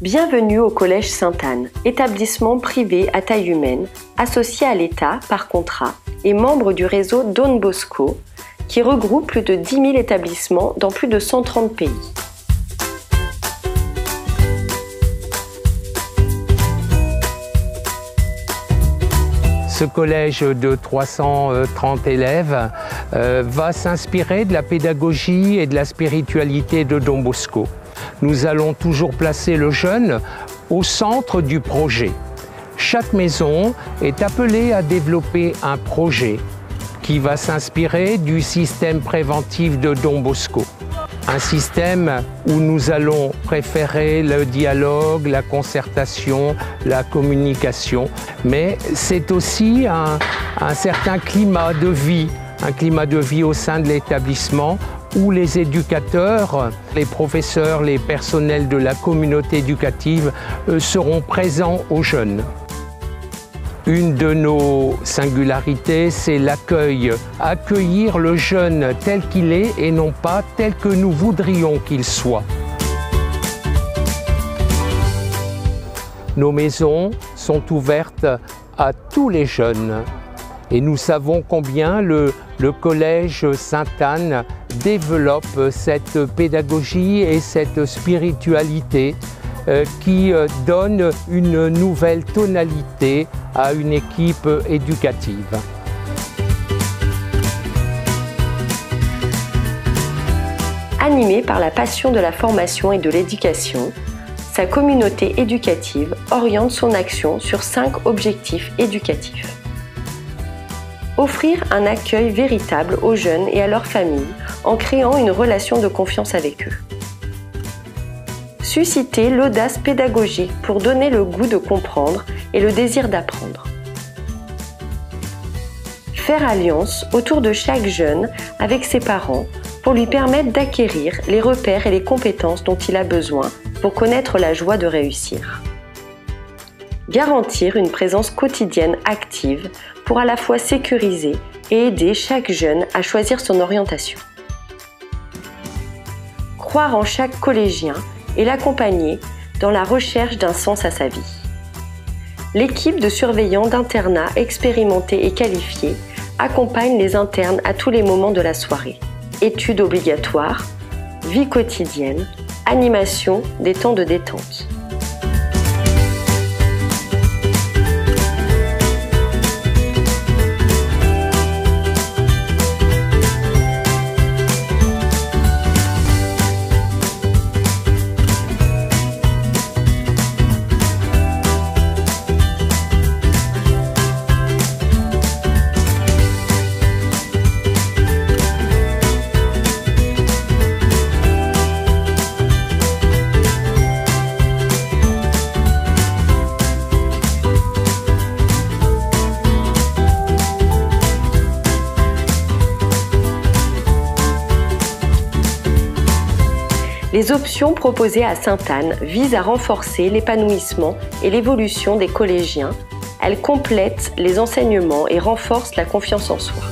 Bienvenue au Collège Sainte-Anne, établissement privé à taille humaine, associé à l'État par contrat et membre du réseau Don Bosco, qui regroupe plus de 10 000 établissements dans plus de 130 pays. Ce collège de 330 élèves euh, va s'inspirer de la pédagogie et de la spiritualité de Don Bosco nous allons toujours placer le jeune au centre du projet. Chaque maison est appelée à développer un projet qui va s'inspirer du système préventif de Don Bosco. Un système où nous allons préférer le dialogue, la concertation, la communication, mais c'est aussi un, certain climat de vie, un climat de vie au sein de l'établissement où les éducateurs, les professeurs, les personnels de la communauté éducative euh, seront présents aux jeunes. Une de nos singularités, c'est l'accueil. Accueillir le jeune tel qu'il est et non pas tel que nous voudrions qu'il soit. Nos maisons sont ouvertes à tous les jeunes et nous savons combien le, le collège Sainte-Anne développe cette pédagogie et cette spiritualité euh, qui euh, donne une nouvelle tonalité à une équipe éducative. Animée par la passion de la formation et de l'éducation, sa communauté éducative oriente son action sur cinq objectifs éducatifs offrir un accueil véritable aux jeunes et à leurs familles en créant une relation de confiance avec eux. Susciter l'audace pédagogique pour donner le goût de comprendre et le désir d'apprendre. Faire alliance autour de chaque jeune avec ses parents pour lui permettre d'acquérir les repères et les compétences dont il a besoin pour connaître la joie de réussir. Garantir une présence quotidienne active pour à la fois sécuriser et aider chaque jeune à choisir son orientation. Croire en chaque collégien et l'accompagner dans la recherche d'un sens à sa vie. L'équipe de surveillants d'internat expérimentés et qualifiés accompagne les internes à tous les moments de la soirée. Études obligatoires, vie quotidienne, animation des temps de détente. Les options proposées à Sainte-Anne visent à renforcer l'épanouissement et l'évolution des collégiens. Elles complètent les enseignements et renforcent la confiance en soi.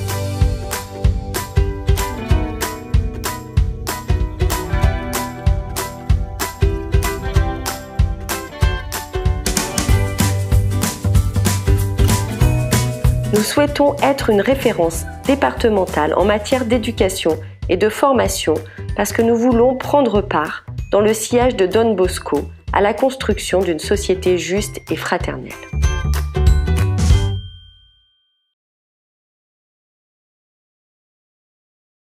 Nous souhaitons être une référence départementale en matière d'éducation et de formation parce que nous voulons prendre part, dans le sillage de Don Bosco, à la construction d'une société juste et fraternelle.